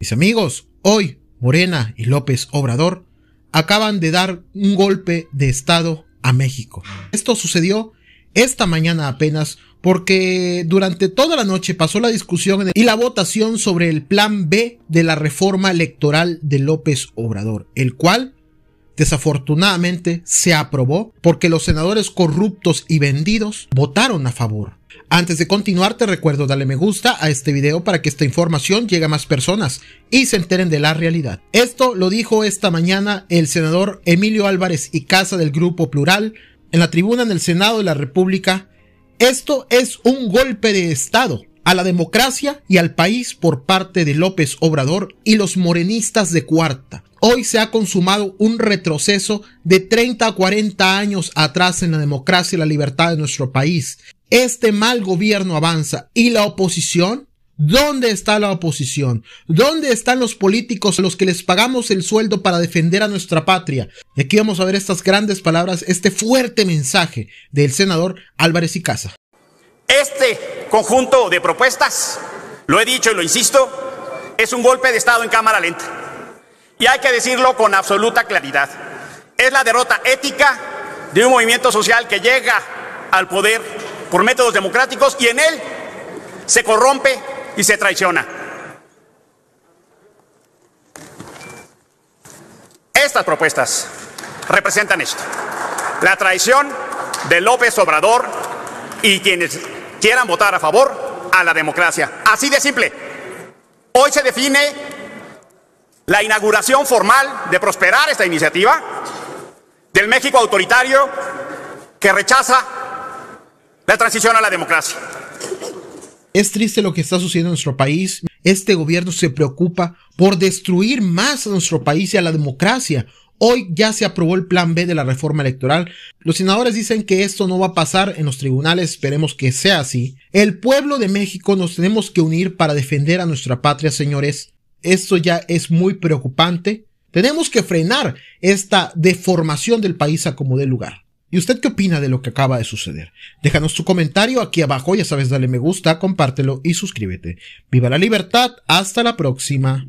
Mis amigos, hoy Morena y López Obrador acaban de dar un golpe de Estado a México. Esto sucedió esta mañana apenas porque durante toda la noche pasó la discusión y la votación sobre el plan B de la reforma electoral de López Obrador, el cual desafortunadamente se aprobó porque los senadores corruptos y vendidos votaron a favor. Antes de continuar te recuerdo darle me gusta a este video para que esta información llegue a más personas y se enteren de la realidad. Esto lo dijo esta mañana el senador Emilio Álvarez y Casa del Grupo Plural en la tribuna en el Senado de la República. Esto es un golpe de Estado a la democracia y al país por parte de López Obrador y los morenistas de cuarta. Hoy se ha consumado un retroceso de 30 a 40 años atrás en la democracia y la libertad de nuestro país. Este mal gobierno avanza y la oposición ¿Dónde está la oposición? ¿Dónde están los políticos a los que les pagamos el sueldo para defender a nuestra patria? Y aquí vamos a ver estas grandes palabras, este fuerte mensaje del senador Álvarez y Casa. Este conjunto de propuestas, lo he dicho y lo insisto, es un golpe de Estado en cámara lenta. Y hay que decirlo con absoluta claridad. Es la derrota ética de un movimiento social que llega al poder por métodos democráticos y en él se corrompe y se traiciona. Estas propuestas representan esto. La traición de López Obrador y quienes quieran votar a favor a la democracia. Así de simple. Hoy se define la inauguración formal de prosperar esta iniciativa del México autoritario que rechaza la transición a la democracia. Es triste lo que está sucediendo en nuestro país. Este gobierno se preocupa por destruir más a nuestro país y a la democracia. Hoy ya se aprobó el plan B de la reforma electoral. Los senadores dicen que esto no va a pasar en los tribunales, esperemos que sea así. El pueblo de México nos tenemos que unir para defender a nuestra patria, señores. Esto ya es muy preocupante. Tenemos que frenar esta deformación del país a como dé lugar. ¿Y usted qué opina de lo que acaba de suceder? Déjanos tu comentario aquí abajo, ya sabes, dale me gusta, compártelo y suscríbete. Viva la libertad, hasta la próxima.